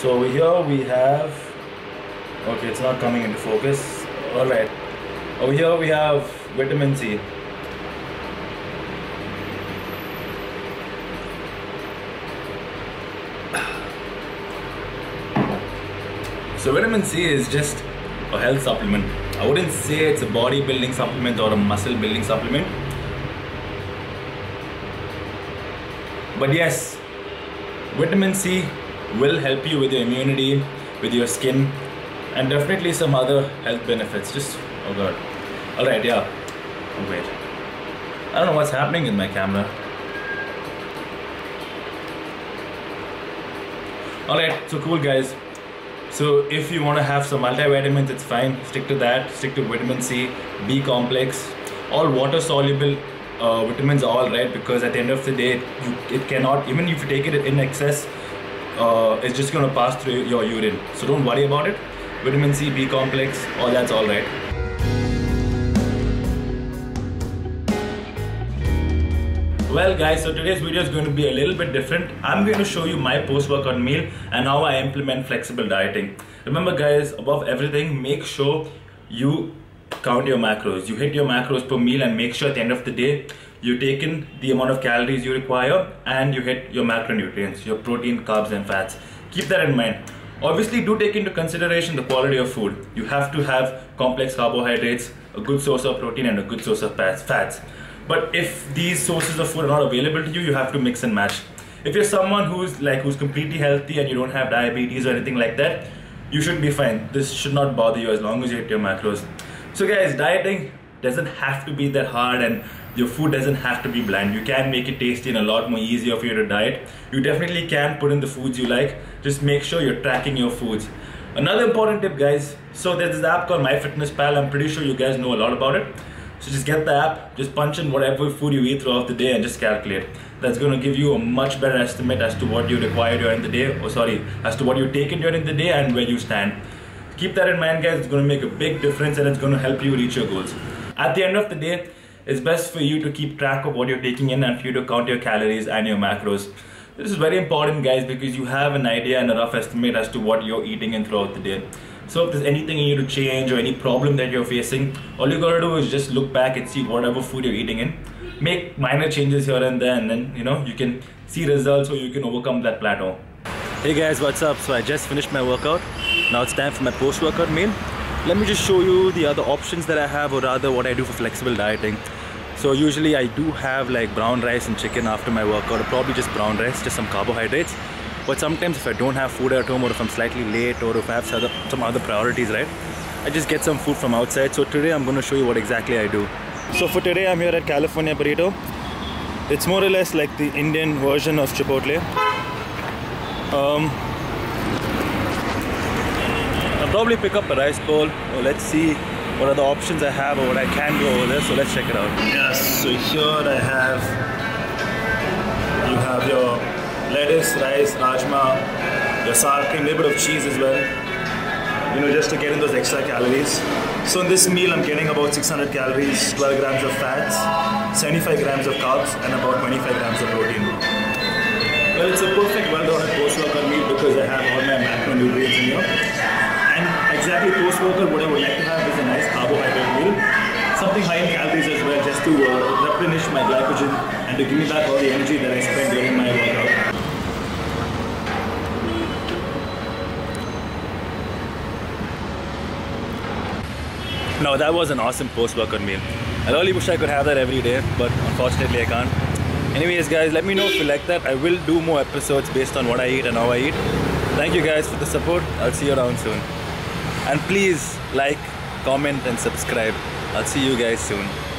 So over here we have. Okay, it's not coming into focus. All right. Over here we have vitamin C. So vitamin C is just a health supplement. I wouldn't say it's a bodybuilding supplement or a muscle building supplement. But yes, vitamin C will help you with your immunity, with your skin, and definitely some other health benefits. Just oh god. Alright, yeah. Oh, wait. I don't know what's happening with my camera. Alright, so cool guys. So if you want to have some multivitamins, it's fine. Stick to that. Stick to vitamin C, B complex, all water soluble uh, vitamins are all right because at the end of the day, you it cannot even if you take it in excess, uh, it's just gonna pass through your urine. So don't worry about it. Vitamin C, B complex, all that's all right. Well guys, so today's video is going to be a little bit different. I'm going to show you my post-workout meal and how I implement flexible dieting. Remember guys, above everything, make sure you count your macros. You hit your macros per meal and make sure at the end of the day, you take in the amount of calories you require and you hit your macronutrients, your protein, carbs and fats. Keep that in mind. Obviously, do take into consideration the quality of food. You have to have complex carbohydrates, a good source of protein and a good source of fats. But if these sources of food are not available to you, you have to mix and match. If you're someone who's like who's completely healthy and you don't have diabetes or anything like that, you should be fine. This should not bother you as long as you hit your macros. So guys, dieting doesn't have to be that hard and your food doesn't have to be bland. You can make it tasty and a lot more easier for you to diet. You definitely can put in the foods you like. Just make sure you're tracking your foods. Another important tip guys, so there's this app called MyFitnessPal. I'm pretty sure you guys know a lot about it. So just get the app, just punch in whatever food you eat throughout the day and just calculate. That's going to give you a much better estimate as to what you require during the day, or sorry, as to what you take in during the day and where you stand. Keep that in mind guys, it's going to make a big difference and it's going to help you reach your goals. At the end of the day, it's best for you to keep track of what you're taking in and for you to count your calories and your macros. This is very important guys because you have an idea and a rough estimate as to what you're eating in throughout the day. So if there's anything you need to change or any problem that you're facing, all you gotta do is just look back and see whatever food you're eating in. Make minor changes here and there and then you know you can see results or you can overcome that plateau. Hey guys, what's up? So I just finished my workout. Now it's time for my post-workout meal. Let me just show you the other options that I have or rather what I do for flexible dieting. So usually I do have like brown rice and chicken after my workout or probably just brown rice, just some carbohydrates. But sometimes if I don't have food at home or if I'm slightly late or if I have some other, some other priorities, right? I just get some food from outside. So today I'm going to show you what exactly I do. So for today I'm here at California Burrito. It's more or less like the Indian version of Chipotle. Um, probably pick up a rice bowl. Well, let's see what are the options I have or what I can do over there. So let's check it out. Yes, so here I have, you have your lettuce, rice, rajma, your sour cream, a little bit of cheese as well. You know, just to get in those extra calories. So in this meal, I'm getting about 600 calories, 12 grams of fats, 75 grams of carbs, and about 25 grams of protein. Well, it's a perfect well-rounded post-workout meal because I have all my macronutrients in here. Exactly post-workout, what I would like to have is a nice carbohydrate meal. Something high in calories as well, just to uh, replenish my glycogen and to give me back all the energy that I spent during my workout. No, that was an awesome post-workout meal. I really wish I could have that every day, but unfortunately I can't. Anyways guys, let me know if you like that. I will do more episodes based on what I eat and how I eat. Thank you guys for the support. I'll see you around soon. And please like, comment and subscribe. I'll see you guys soon.